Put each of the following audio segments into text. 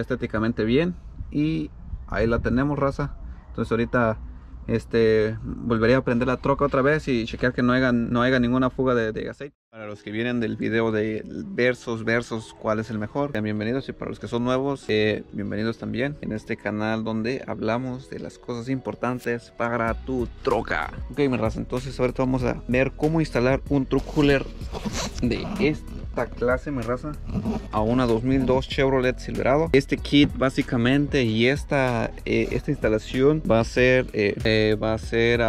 estéticamente bien y ahí la tenemos raza. Entonces ahorita este volvería a prender la troca otra vez y chequear que no haya, no haya ninguna fuga de, aceite. Para los que vienen del video de versos versos cuál es el mejor bienvenidos y para los que son nuevos eh, bienvenidos también en este canal donde hablamos de las cosas importantes para tu troca. Ok mi raza entonces ahorita vamos a ver cómo instalar un truck cooler de este esta clase, mi raza, a una 2002 Chevrolet Silverado. Este kit básicamente y esta, eh, esta instalación va a ser, eh, eh, va a ser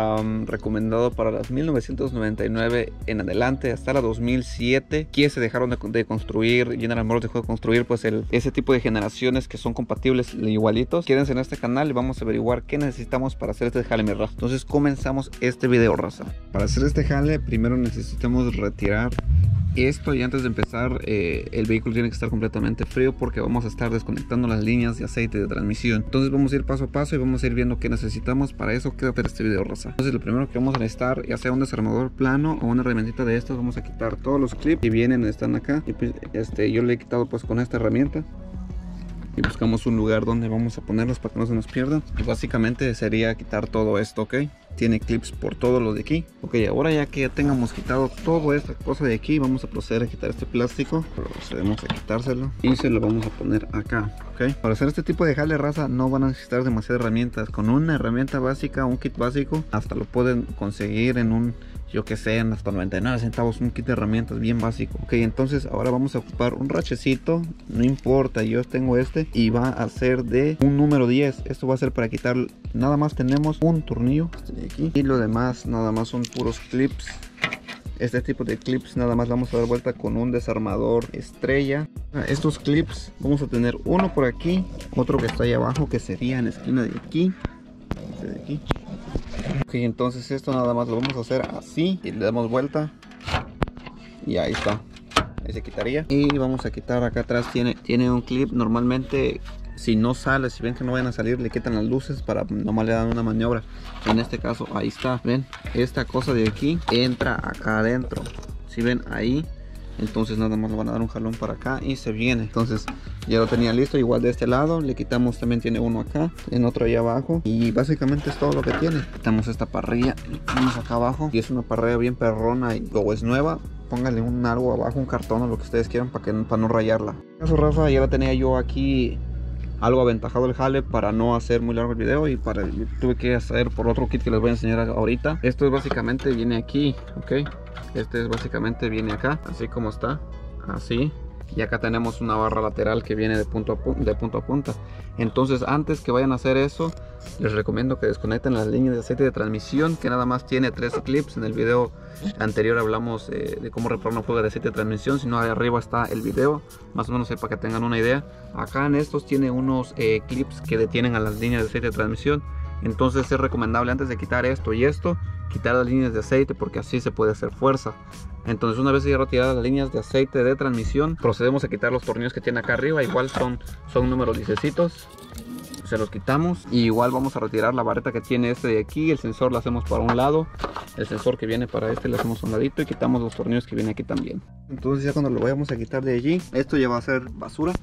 recomendado para las 1999 en adelante hasta la 2007 que se dejaron de, construir, General Motors dejó de construir pues el, ese tipo de generaciones que son compatibles igualitos. Quédense en este canal y vamos a averiguar qué necesitamos para hacer este jale, mi raza. Entonces comenzamos este video, raza. Para hacer este jale primero necesitamos retirar esto y antes de empezar eh, el vehículo tiene que estar completamente frío porque vamos a estar desconectando las líneas de aceite de transmisión. Entonces vamos a ir paso a paso y vamos a ir viendo qué necesitamos. Para eso quédate en este video raza entonces lo primero que vamos a necesitar ya sea un desarmador plano o una herramientita de estos vamos a quitar todos los clips que vienen están acá. Y pues, este yo le he quitado pues con esta herramienta y buscamos un lugar donde vamos a ponerlos para que no se nos pierdan. Y básicamente sería quitar todo esto ok tiene clips por todo lo de aquí. Ok ahora ya que ya tengamos quitado toda esta cosa de aquí vamos a proceder a quitar este plástico. Procedemos a quitárselo y se lo vamos a poner acá ok para hacer este tipo de jale raza no van a necesitar demasiadas herramientas. Con una herramienta básica un kit básico hasta lo pueden conseguir en un yo que sé, hasta 99 centavos, un kit de herramientas bien básico. Ok, entonces ahora vamos a ocupar un rachecito, no importa, yo tengo este y va a ser de un número 10. Esto va a ser para quitar, nada más tenemos un tornillo este aquí y lo demás nada más son puros clips este tipo de clips nada más vamos a dar vuelta con un desarmador estrella estos clips vamos a tener uno por aquí otro que está ahí abajo que sería en la esquina de aquí este de aquí Ok, entonces esto nada más lo vamos a hacer así y le damos vuelta y ahí está ahí se quitaría y vamos a quitar acá atrás tiene, tiene un clip normalmente si no sale, si ven que no van a salir, le quitan las luces para nomás le dan una maniobra. En este caso, ahí está, ven, esta cosa de aquí entra acá adentro. Si ven ahí, entonces nada más le van a dar un jalón para acá y se viene. Entonces ya lo tenía listo igual de este lado. Le quitamos también tiene uno acá en otro ahí abajo. Y básicamente es todo lo que tiene. Quitamos esta parrilla y ponemos acá abajo. Y es una parrilla bien perrona y como es nueva. Póngale un algo abajo un cartón o lo que ustedes quieran para que para no rayarla. Eso raza ya la tenía yo aquí algo aventajado el jale para no hacer muy largo el video y para tuve que hacer por otro kit que les voy a enseñar ahorita. Esto es básicamente viene aquí ok este es básicamente viene acá así como está así. Y acá tenemos una barra lateral que viene de punto a, de punto a punta. Entonces antes que vayan a hacer eso les recomiendo que desconecten las líneas de aceite de transmisión que nada más tiene tres clips. En el video anterior hablamos eh, de cómo reparar una fuga de aceite de transmisión. Si no arriba está el video. Más o menos para que tengan una idea. Acá en estos tiene unos eh, clips que detienen a las líneas de aceite de transmisión entonces es recomendable antes de quitar esto y esto quitar las líneas de aceite porque así se puede hacer fuerza. Entonces una vez ya retiradas las líneas de aceite de transmisión procedemos a quitar los tornillos que tiene acá arriba igual son son números licecitos se los quitamos y igual vamos a retirar la barreta que tiene este de aquí el sensor lo hacemos para un lado el sensor que viene para este lo hacemos un ladito y quitamos los tornillos que viene aquí también. Entonces ya cuando lo vayamos a quitar de allí esto ya va a ser basura.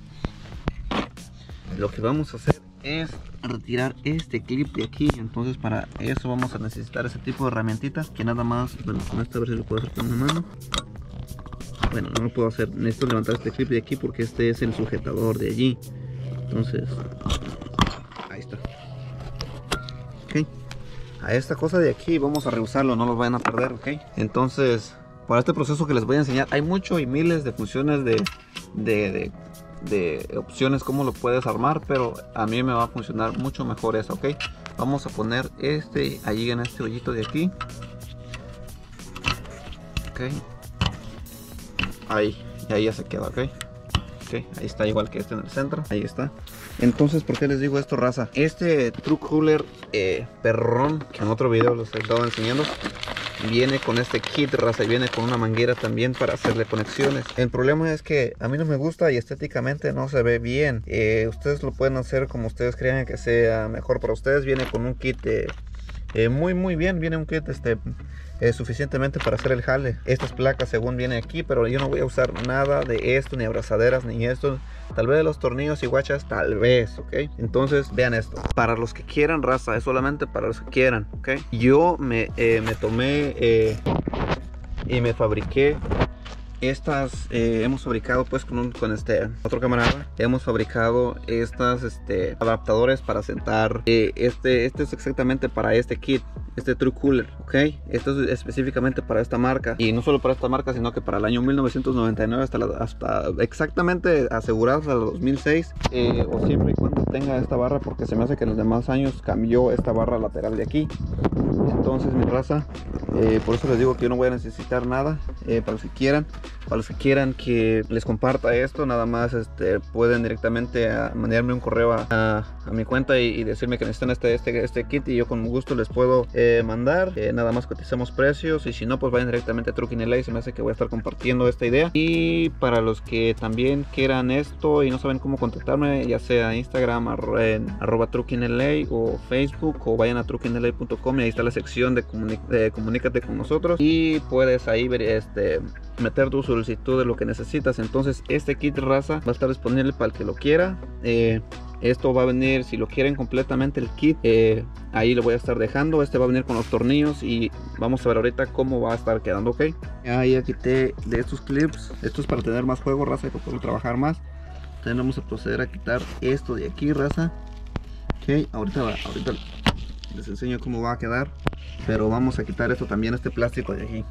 Lo que vamos a hacer es retirar este clip de aquí. Entonces para eso vamos a necesitar ese tipo de herramientitas que nada más bueno esta a lo puedo hacer con una mano. Bueno no lo puedo hacer. Necesito levantar este clip de aquí porque este es el sujetador de allí. Entonces ahí está. Ok. A esta cosa de aquí vamos a reusarlo no los vayan a perder ok. Entonces para este proceso que les voy a enseñar hay mucho y miles de funciones de de opciones cómo lo puedes armar pero a mí me va a funcionar mucho mejor eso ok vamos a poner este allí en este hoyito de aquí. Ok. Ahí y ahí ya se queda ok ok ahí está igual que este en el centro. Ahí está. Entonces por qué les digo esto raza este truck cooler eh, perrón que en otro video los he estado enseñando viene con este kit raza y viene con una manguera también para hacerle conexiones. El problema es que a mí no me gusta y estéticamente no se ve bien. Eh, ustedes lo pueden hacer como ustedes crean que sea mejor para ustedes. Viene con un kit de eh, muy muy bien. Viene un kit este, eh, suficientemente para hacer el jale. Estas placas según viene aquí, pero yo no voy a usar nada de esto, ni abrazaderas, ni esto. Tal vez los tornillos y guachas, tal vez, ¿ok? Entonces vean esto. Para los que quieran raza, es solamente para los que quieran, ¿ok? Yo me, me tomé y me fabriqué estas eh, hemos fabricado pues con, con este otro camarada hemos fabricado estas este adaptadores para sentar eh, este este es exactamente para este kit este True Cooler ok esto es específicamente para esta marca. Y no solo para esta marca sino que para el año 1999 hasta, hasta exactamente asegurados al 2006 eh, o siempre y cuando tenga esta barra porque se me hace que en los demás años cambió esta barra lateral de aquí. Entonces mi raza por eso les digo que yo no voy a necesitar nada para los que quieran para los que quieran que les comparta esto, nada más este, pueden directamente a mandarme un correo a, mi cuenta y, decirme que necesitan este, este, este kit y yo con gusto les puedo eh, mandar. Eh, nada más cotizamos precios y si no, pues vayan directamente a Trucking LA. Se me hace que voy a estar compartiendo esta idea. Y para los que también quieran esto y no saben cómo contactarme, ya sea Instagram, en arroba LA o Facebook o vayan a truckingla.com y ahí está la sección de, de comunícate con nosotros y puedes ahí ver este meter tu solicitud de lo que necesitas. Entonces este kit raza va a estar disponible para el que lo quiera. Eh, esto va a venir si lo quieren completamente el kit eh, ahí lo voy a estar dejando. Este va a venir con los tornillos y vamos a ver ahorita cómo va a estar quedando ok ahí ya quité de estos clips. Esto es para tener más juego raza y poder trabajar más. Entonces vamos a proceder a quitar esto de aquí raza. Ok ahorita ahorita les enseño cómo va a quedar. Pero vamos a quitar esto también este plástico de aquí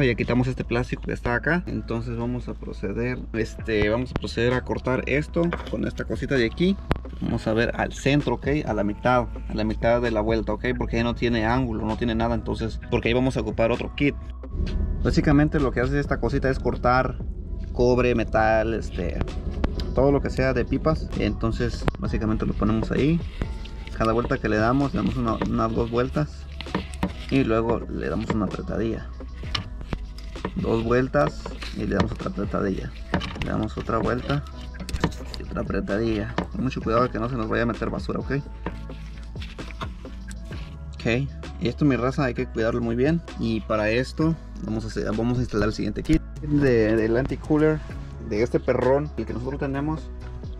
ya quitamos este plástico que está acá. Entonces vamos a proceder este vamos a proceder a cortar esto con esta cosita de aquí. Vamos a ver al centro ok a la mitad a la mitad de la vuelta ok porque ahí no tiene ángulo no tiene nada. Entonces porque ahí vamos a ocupar otro kit. Básicamente lo que hace esta cosita es cortar cobre metal este todo lo que sea de pipas. Entonces básicamente lo ponemos ahí. Cada vuelta que le damos le damos unas dos vueltas y luego le damos una apretadilla dos vueltas y le damos otra apretadilla. Le damos otra vuelta y otra apretadilla. Mucho cuidado que no se nos vaya a meter basura ok ok y esto mi raza hay que cuidarlo muy bien. Y para esto vamos a, vamos a instalar el siguiente kit de, del anti-cooler de este perrón el que nosotros tenemos.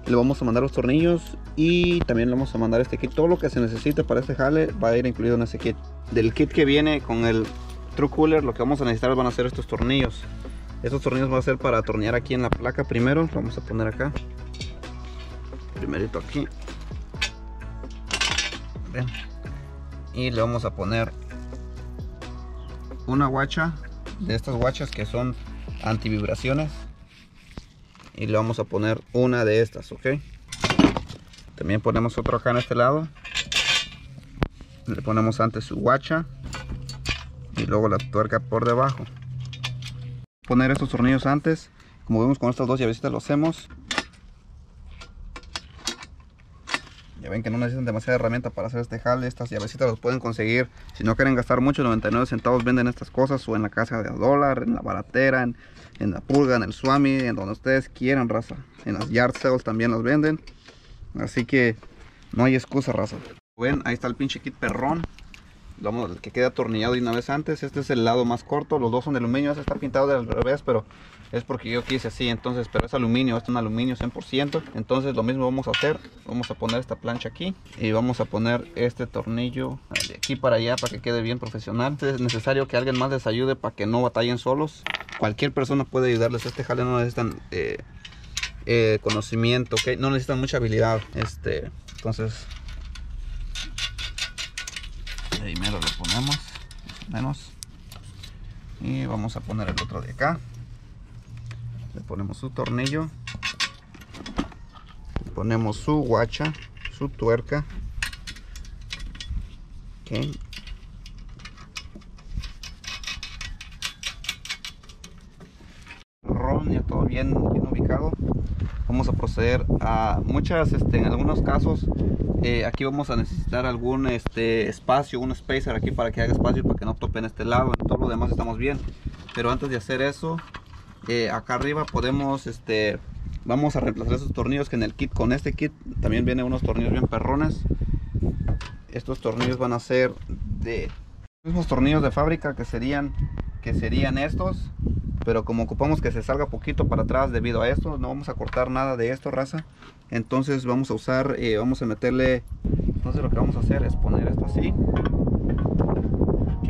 Le vamos a mandar los tornillos y también le vamos a mandar este kit. Todo lo que se necesite para este jale va a ir incluido en ese kit. Del kit que viene con el True Cooler lo que vamos a necesitar van a ser estos tornillos. Estos tornillos van a ser para atornillar aquí en la placa primero. vamos a poner acá. Primerito aquí. Y le vamos a poner una guacha de estas guachas que son antivibraciones. Y le vamos a poner una de estas, ¿ok? También ponemos otro acá en este lado. Le ponemos antes su guacha y luego la tuerca por debajo. Poner estos tornillos antes como vemos con estas dos llavecitas lo hacemos. Ya ven que no necesitan demasiada herramienta para hacer este jale estas llavecitas los pueden conseguir. Si no quieren gastar mucho 99 centavos venden estas cosas o en la casa de dólar en la baratera en, en la pulga en el swami en donde ustedes quieran raza. En las yard sales también las venden. Así que no hay excusa raza. Ven ahí está el pinche kit perrón vamos, que queda atornillado de una vez antes. Este es el lado más corto, los dos son de aluminio, este está pintado del revés, pero es porque yo quise así, entonces, pero es aluminio, este es un aluminio 100%, entonces lo mismo vamos a hacer, vamos a poner esta plancha aquí y vamos a poner este tornillo de aquí para allá para que quede bien profesional. Es necesario que alguien más les ayude para que no batallen solos. Cualquier persona puede ayudarles, este jale no necesitan eh, eh, conocimiento, ¿ok? No necesitan mucha habilidad, este, entonces primero lo ponemos menos. Y vamos a poner el otro de acá. Le ponemos su tornillo. Le ponemos su guacha su tuerca. Okay. ron ya todo bien, bien ubicado vamos a proceder a muchas este, en algunos casos eh, aquí vamos a necesitar algún este, espacio, un spacer aquí para que haga espacio para que no tope en este lado. En todo lo demás estamos bien. Pero antes de hacer eso, eh, acá arriba podemos, este, vamos a reemplazar esos tornillos que en el kit, con este kit también vienen unos tornillos bien perrones. Estos tornillos van a ser de mismos tornillos de fábrica que serían que serían estos pero como ocupamos que se salga poquito para atrás debido a esto no vamos a cortar nada de esto raza. Entonces vamos a usar eh, vamos a meterle entonces lo que vamos a hacer es poner esto así. Ok.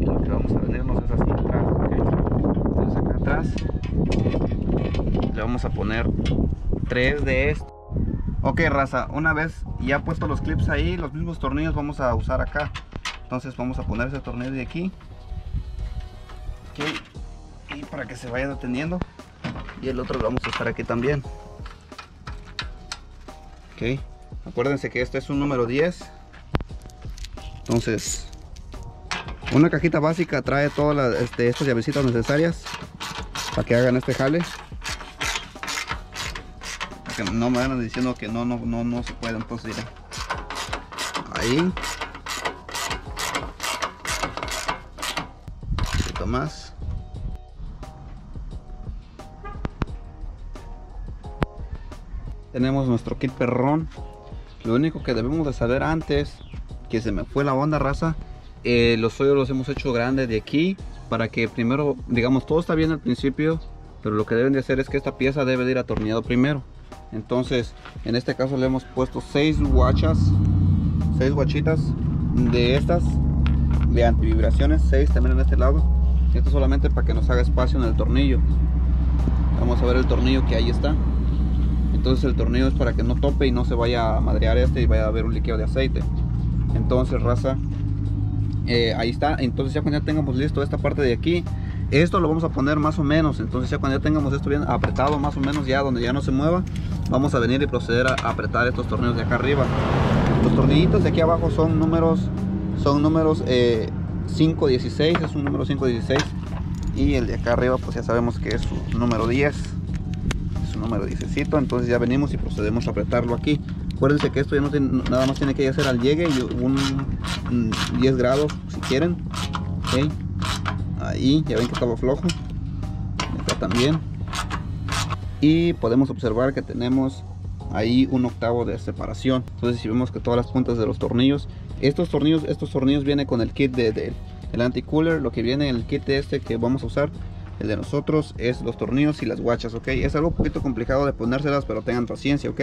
Y lo que vamos a venirnos es así atrás entonces acá atrás. Le vamos a poner tres de esto. Ok raza una vez ya puesto los clips ahí los mismos tornillos vamos a usar acá. Entonces vamos a poner ese tornillo de aquí. Ok. y para que se vaya deteniendo y el otro lo vamos a estar aquí también. Ok acuérdense que este es un número 10 entonces una cajita básica trae todas este, estas llavecitas necesarias para que hagan este jale. Para que no me vayan diciendo que no no no no se pueden entonces pues, ahí. Un poquito más tenemos nuestro kit perrón. Lo único que debemos de saber antes que se me fue la onda raza eh, los hoyos los hemos hecho grandes de aquí para que primero digamos todo está bien al principio pero lo que deben de hacer es que esta pieza debe de ir atornillado primero. Entonces en este caso le hemos puesto seis guachas seis guachitas de estas de antivibraciones seis también en este lado. Esto solamente para que nos haga espacio en el tornillo. Vamos a ver el tornillo que ahí está entonces el tornillo es para que no tope y no se vaya a madrear este y vaya a haber un líquido de aceite. Entonces raza eh, ahí está. Entonces ya cuando ya tengamos listo esta parte de aquí esto lo vamos a poner más o menos. Entonces ya cuando ya tengamos esto bien apretado más o menos ya donde ya no se mueva vamos a venir y proceder a apretar estos tornillos de acá arriba. Los tornillitos de aquí abajo son números son números eh, 516 es un número 516 y el de acá arriba pues ya sabemos que es su número 10 es un número 10 entonces ya venimos y procedemos a apretarlo aquí. Acuérdense que esto ya no tiene, nada más tiene que hacer al llegue un, 10 grados si quieren. Ahí ya ven que estaba flojo. Acá también. Y podemos observar que tenemos ahí un octavo de separación. Entonces si vemos que todas las puntas de los tornillos estos tornillos estos tornillos vienen con el kit de, de el anti-cooler. Lo que viene en el kit este que vamos a usar el de nosotros es los tornillos y las guachas ok es algo un poquito complicado de ponérselas pero tengan paciencia ok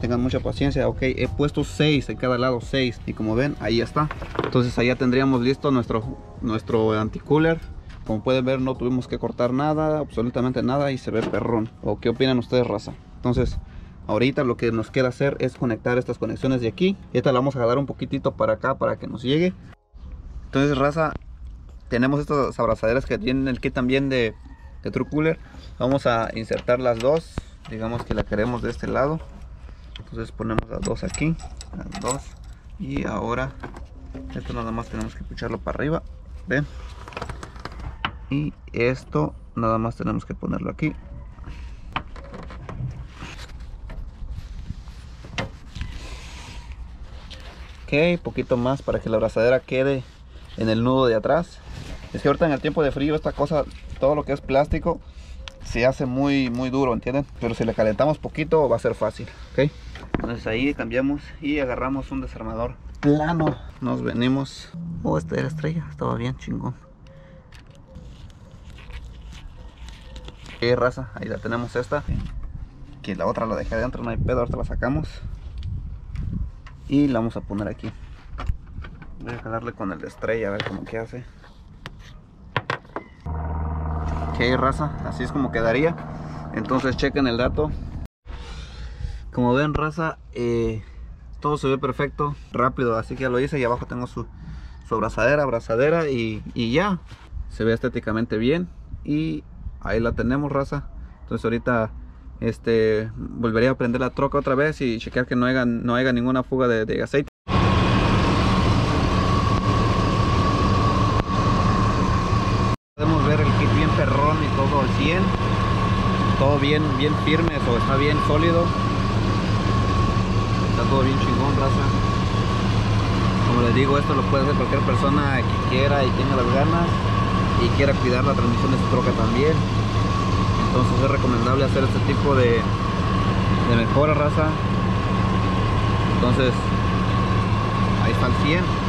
tengan mucha paciencia ok he puesto 6 en cada lado 6 y como ven ahí está. Entonces allá tendríamos listo nuestro nuestro anti-cooler. Como pueden ver no tuvimos que cortar nada absolutamente nada y se ve perrón. O qué opinan ustedes raza entonces ahorita lo que nos queda hacer es conectar estas conexiones de aquí. Esta la vamos a jalar un poquitito para acá para que nos llegue. Entonces raza tenemos estas abrazaderas que tienen el kit también de, de True Cooler. Vamos a insertar las dos digamos que la queremos de este lado. Entonces ponemos las dos aquí las dos. Y ahora esto nada más tenemos que pucharlo para arriba ven y esto nada más tenemos que ponerlo aquí. Ok poquito más para que la abrazadera quede en el nudo de atrás es que ahorita en el tiempo de frío esta cosa todo lo que es plástico se hace muy muy duro entienden pero si le calentamos poquito va a ser fácil ok entonces ahí cambiamos y agarramos un desarmador plano. Nos venimos. Oh esta era estrella estaba bien chingón. Ok raza ahí la tenemos esta. Que la otra la dejé adentro no hay pedo ahorita la sacamos. Y la vamos a poner aquí. Voy a calarle con el de estrella a ver cómo que hace ok raza así es como quedaría. Entonces chequen el dato. Como ven raza eh, todo se ve perfecto rápido así que ya lo hice y abajo tengo su, su abrazadera abrazadera y, ya se ve estéticamente bien y ahí la tenemos raza. Entonces ahorita este volvería a prender la troca otra vez y chequear que no haya, no ninguna fuga de aceite podemos ver el kit bien perrón y todo al 100 todo bien bien firme o está bien sólido todo bien chingón, raza. Como les digo, esto lo puede hacer cualquier persona que quiera y tenga las ganas y quiera cuidar la transmisión de su troca también. Entonces es recomendable hacer este tipo de, de mejora, raza. Entonces, ahí está el 100.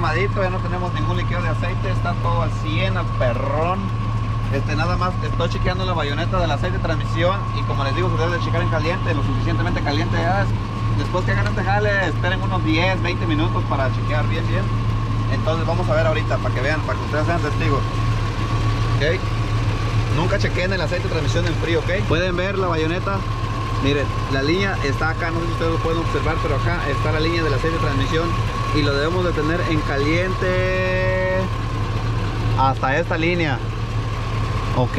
Armadito, ya no tenemos ningún líquido de aceite, está todo al 100, al perrón. Este, nada más estoy chequeando la bayoneta del aceite de transmisión y como les digo, se debe de checar en caliente, lo suficientemente caliente ya. Después que hagan este jale, esperen unos 10, 20 minutos para chequear bien, bien. Entonces vamos a ver ahorita para que vean, para que ustedes sean testigos. Ok. Nunca chequen el aceite de transmisión en frío, ¿ok? Pueden ver la bayoneta. Miren, la línea está acá, no sé si ustedes lo pueden observar, pero acá está la línea del aceite de transmisión y lo debemos de tener en caliente hasta esta línea. Ok,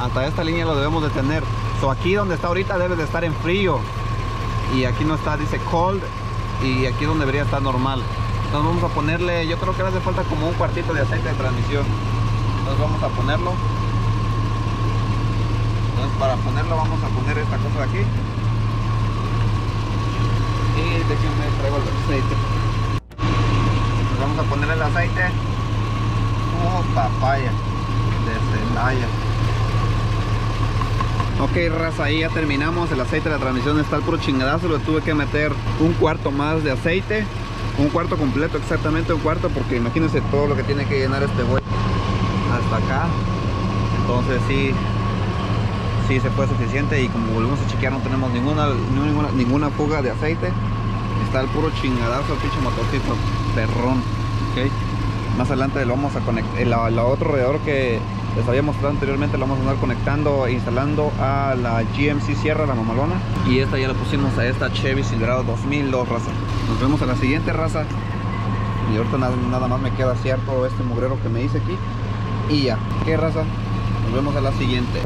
hasta esta línea lo debemos de tener. So aquí donde está ahorita debe de estar en frío y aquí no está, dice cold y aquí donde debería estar normal. Entonces vamos a ponerle, yo creo que le hace falta como un cuartito de aceite de transmisión. Entonces vamos a ponerlo. Para ponerlo vamos a poner esta cosa de aquí. Y déjenme traigo el aceite. Entonces vamos a poner el aceite. Oh, papaya. De Celaya. Ok, raza, ahí ya terminamos. El aceite de la transmisión está al puro chingadazo. Le tuve que meter un cuarto más de aceite. Un cuarto completo, exactamente un cuarto, porque imagínense todo lo que tiene que llenar este güey hasta acá. Entonces sí, sí se fue suficiente y como volvemos a chequear no tenemos ninguna, ninguna, ninguna fuga de aceite. Está el puro chingadazo el pinche motorcito, perrón. ¿okay? Más adelante lo vamos a conectar, el, el otro radiador que les había mostrado anteriormente lo vamos a andar conectando e instalando a la GMC Sierra, la mamalona. Y esta ya la pusimos a esta Chevy Silverado 2002 raza. Nos vemos a la siguiente raza. Y ahorita nada, nada más me queda todo este mugrero que me hice aquí. Y ya, ¿qué raza? Nos vemos a la siguiente.